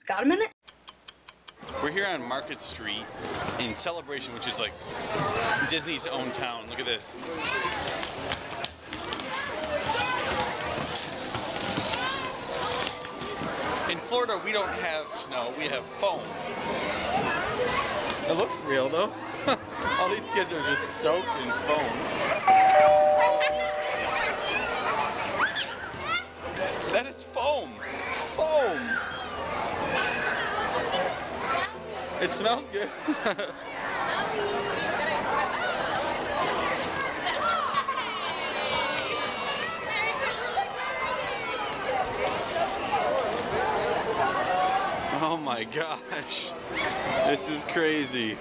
It's Scott a minute? We're here on Market Street in Celebration, which is like Disney's own town. Look at this. In Florida, we don't have snow, we have foam. It looks real though. All these kids are just soaked in foam. That is foam. Foam. It smells good. oh my gosh. This is crazy.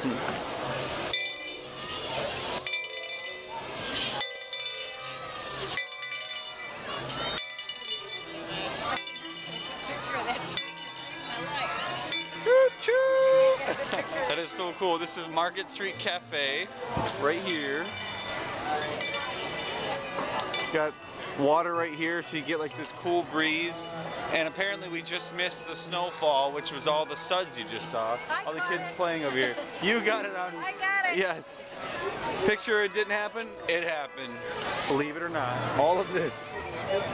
That is so cool. This is Market Street Cafe right here. Got water right here so you get like this cool breeze. And apparently we just missed the snowfall, which was all the suds you just saw. I all the kids it. playing over here. You got it on. I got it. Yes. Picture it didn't happen. It happened. Believe it or not. All of this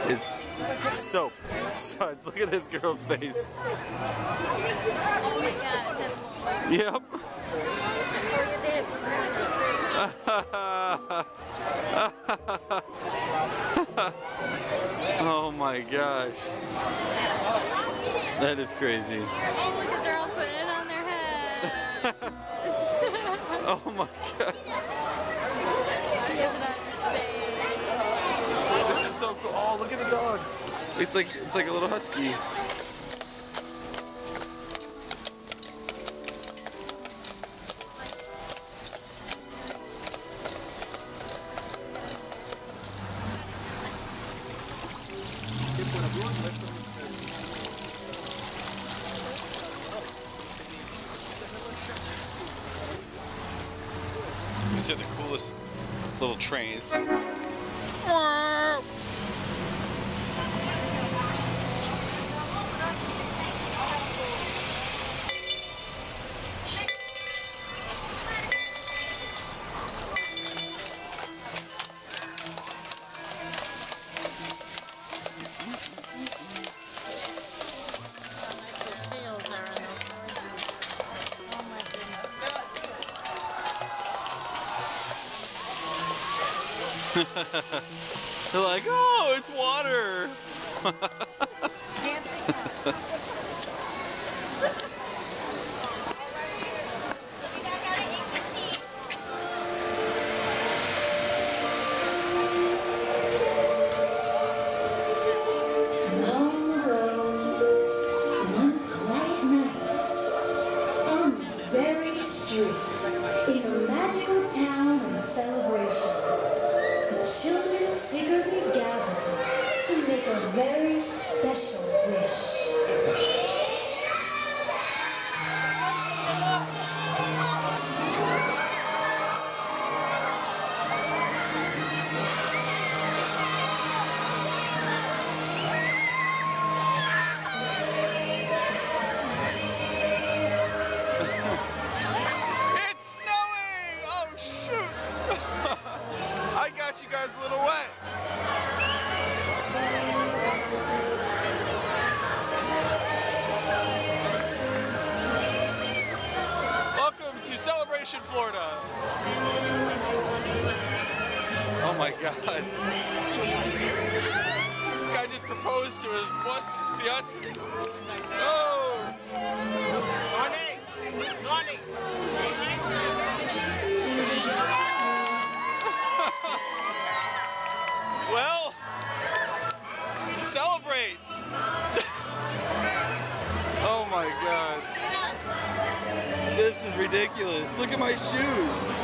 is soap. Suds. Look at this girl's face. Oh my god, Yep. Look at this. oh my gosh. That is crazy. Oh, look at they're all putting it on their head. Oh my god. he has it on his face. This is so cool. Oh, look at the dog. It's like it's like a little husky. These are the coolest little trains. They're like, oh, it's water. a very special wish. To Florida. Oh my god. Guy just proposed to his what? Fiance? Oh! Morning! Morning! ridiculous. Look at my shoes.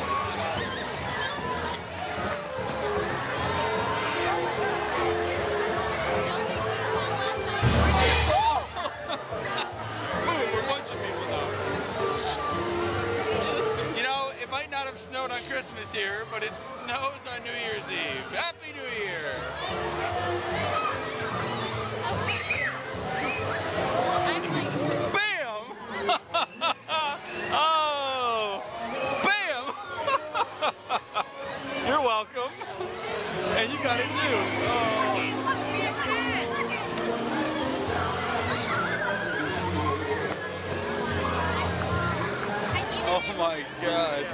snowed on Christmas here, but it snows on New Year's Eve. Happy New Year! and you got it new. Oh. oh my god.